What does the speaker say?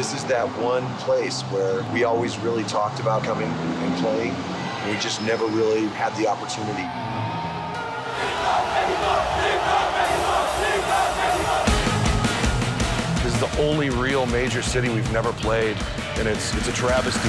This is that one place where we always really talked about coming and playing. And we just never really had the opportunity. This is the only real major city we've never played, and it's it's a travesty.